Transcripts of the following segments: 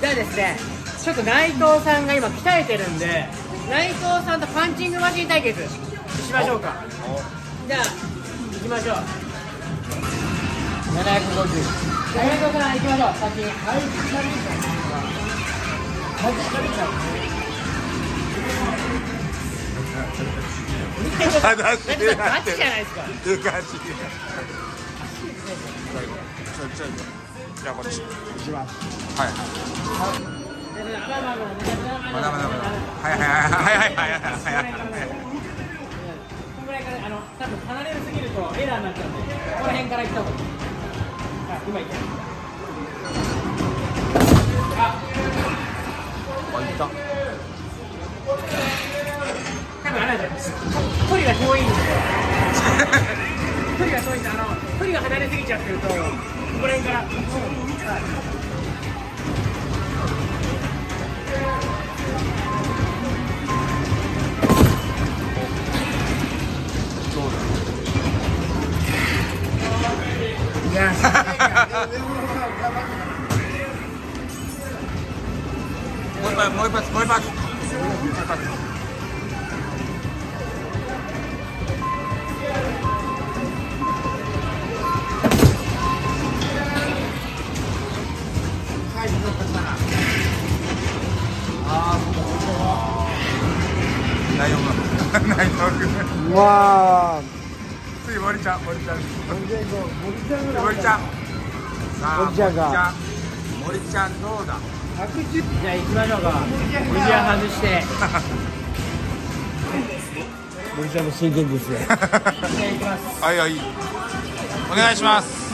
じゃあですねちょっと内藤さんが今鍛えてるんで内藤さんとパンチングマシン対決しましょうか。じゃあ行きましょう。750じゃあ内藤さん行きましょう。先にはい。話ガチじゃないですか。ガチ じゃあこっちはいまだまだまだはいはいはいはいはいはいはいはいこのぐらいからあの多分離れるすぎるとエラーになっちゃうんでこの辺から来た方がいいあ今いったああ Muy para, muy para, muy para. Muy para. 와. 머리 짱, 머리 짱. 머리 짱. あ次森ちゃが森ちゃんどうだ？110じゃあ行きましょうか。指輪外して森ちゃんも真剣ですよじゃあ行きますはいはい。お願いします。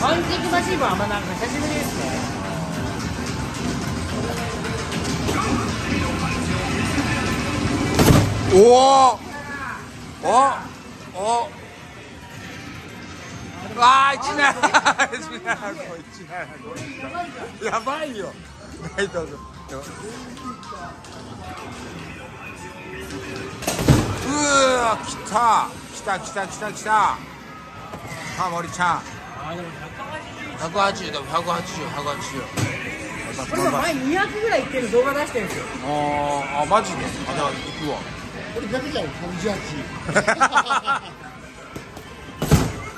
パンチングマシンもあんまなんか久しぶりですね。おおおおわあ一七一七五一七五やばいよ。大東君うわ来た来た来た来た来た。さあ森ちゃん。180でも180 180これも前200ぐらいいってる動画出してるんですよ。あーあマジで？あじゃあ行くわ。これだけじゃん118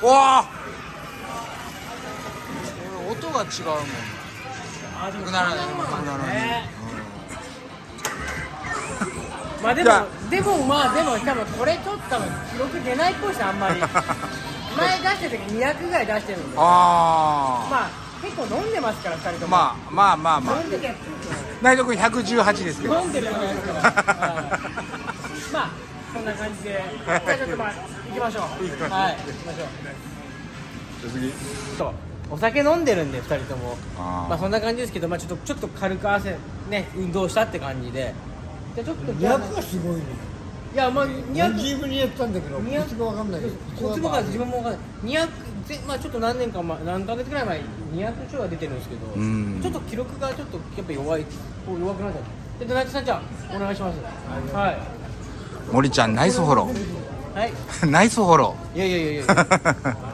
わあ音が違うもんあでもならないそんもんならねまあでじゃもでもまあでも多分これちょっと多分記録出ないっぽいですあんまり。前出してる時200ぐらい出してるんでまああ結構飲んでますから2人とも。あまあまあまあまあ。飲んでる内藤君118ですけど。飲んでるやつか まあこんな感じで。じゃあちょっとまあ 行きましょう。はい行きましょう。次そうお酒飲んでるんで2人とも。まあそんな感じですけど、まあ、ちょっとちょっと軽く汗ね運動したって感じで。でちょっとじゃあ200がすごいね。いやまあ200自分にやったんだけど200コツが分かんない。けどこっちもか自分も分かんない。200ぜまあちょっと何年か前何ヶ月ぐらい前に200超は出てるんですけどうん。ちょっと記録がちょっとやっぱ弱いこう弱くなっちゃって。でナイトさんじゃあお願いします。はい。森ちゃんナイスフォロはい。ー ナイスフォロいやいやいやいや。ー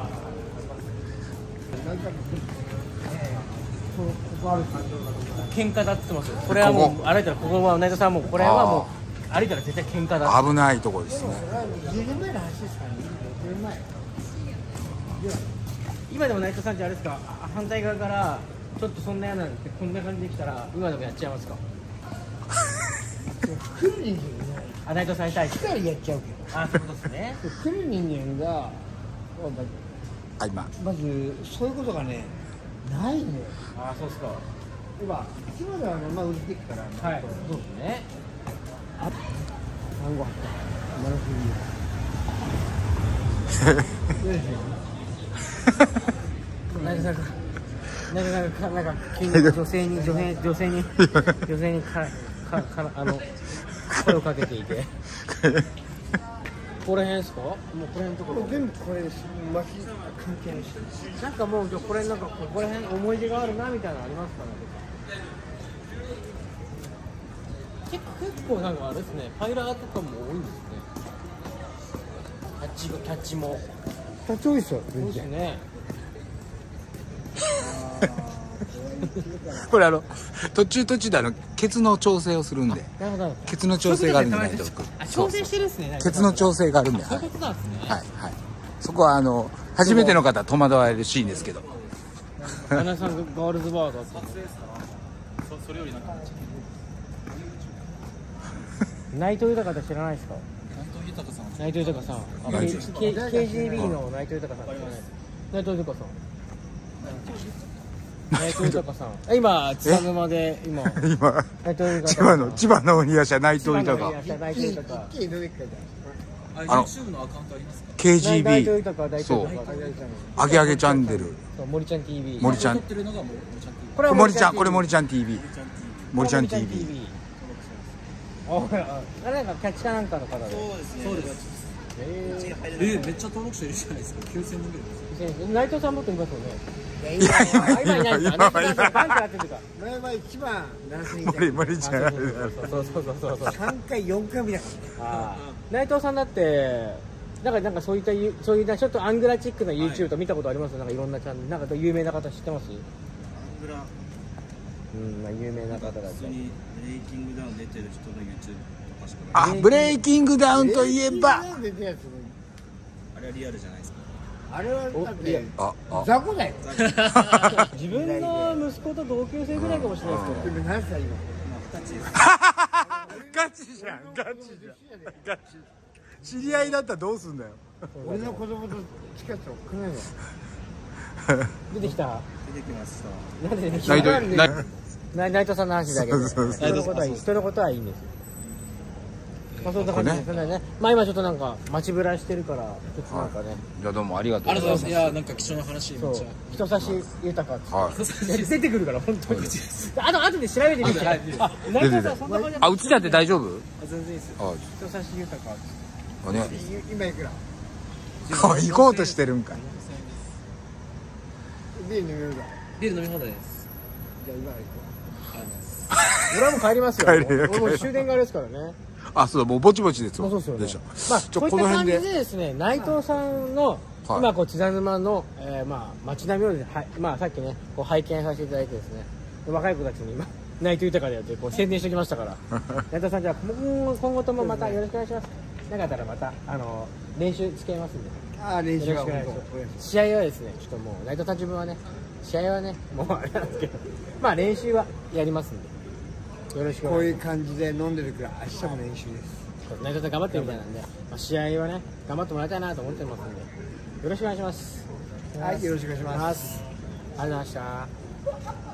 喧嘩だって言ってますこれはもこう歩いたらここは内藤さんもこれはもう歩いたら絶対喧嘩だって。危ないとこですね。10年前の話ですからね10年前今でも内藤さんってあれですか？あ反対側からちょっとそんな嫌なんってこんな感じできたら今でもやっちゃいますか？来る人間がいない。あ内藤さんに対して。来たらやっちゃうけど。あそういうことですね。来る人間があ今。まずそういうことがねないのよ。あそうですか。今今ではまあ売ってきからはい。そうですね。あ単語あった？マルフリーよいし内藤さんが内藤さんがなんか急に女性に女性女性に女性にかかかあの声をかけていてここら辺ですか？もうこの辺のとこょろ。全部これです巻き関係ないし。なんかもうじゃあこれなんかここら辺思い出があるなみたいなのありますか？ね結構結構なんかあれですね。パイラーとかも多いんですね。キャッチキャッチも。立ち多いですよ全然。ですね これあの途中途中であのケツの調整をするんで。なるほど。ケツの調整があるんでないとあ調整してるっすねケツの調整があるんで、そうはいいうことなんですね。はいはい、そこはあの初めての方戸惑われるシーンですけど。花さんがガールズバーだった内藤豊って知らないですか？内藤豊さん。あ内藤 K- KGB の内藤豊さん。知らない内藤豊さん 内藤豊さん。あ今津田沼で今。今内藤豊千葉の千葉の鬼屋舎内藤豊。あの YouTube のアカウントありますか？内藤 KGB そう。豊あげあげチャンネル。森ちゃん TV 森ちゃん。これは森ちゃんこれ森ちゃん TV 森ちゃん TV あれなんかキャッチかなんかの方で。そうですええめっちゃ登録者いるじゃないですか。9000人ぐらい。ー内藤さんもっといますよね。い今今今今。内藤さんバンクやってるか前は一番そうそうそうそうそうそう3回4回見たかあー内藤さんだってなんかなんかそういったゆそういうなちょっとアングラチックな YouTube と見たことありますなんかいろんなチャンネルなんか有名な方知ってますぐらうんまあ有名な方だと普通にブレイキングダウン出てる人の YouTube あブレイキングダウンといえば。あれはリアルじゃないですか。あれはああ。雑魚だよ。自分の息子と同級生ぐらいかもしれないですけど。何歳今？今二十歳ですガチじゃんガチじゃん。ガチ。知り合いだったらどうすんだよ。俺の子供と近くと来ないの？出てきた？出てきました。なんでさんの話だけでそうそうそう人のことはいい人のことはいいんですよまあそんな感じですね。ね。まあ今ちょっとなんか街ぶらしてるからちょっとなんかね。じゃあどうもありがとうありございます。がとうございます。いやなんか貴重な話めそうっちゃ人差し豊かはい。出てくるから本当に。あと後で調べてみて。あ内藤さんそんな感じあ映っちゃって大丈夫？あ全然いいですよ。あ人差し豊か。あね。今いくら？あ行こうとしてるんかい。ビール飲めるかビール飲み放題です。じゃあ今行こ 俺はもう帰りますよ。帰れよ俺もう終電があれですからねあそうだもうぼちぼちですわ。まあそうですよね。でまあちょそういった感じこの辺ででですね内藤さんのはい。今こう千田沼の、えー、まあ街並みをですね、はいまあさっきねこう拝見させていただいてですね若い子たちに今内藤豊かでやってこう宣伝してきましたから。内藤さんじゃあ今後ともまたよろしくお願いします。なかったらまたあの練習つけますんで。うああ練習は試合はですねちょっともう内藤さん自分はね試合はねもうあれなんですけど。まあ練習はやりますんでよろしく当こういう感じで飲んでるから明日も練習です。内藤さん頑張ってるみたいなんで、まあ、試合はね頑張ってもらいたいなと思ってますんでよろしくお願いします。はいよろしくお願いします。ありがとうございました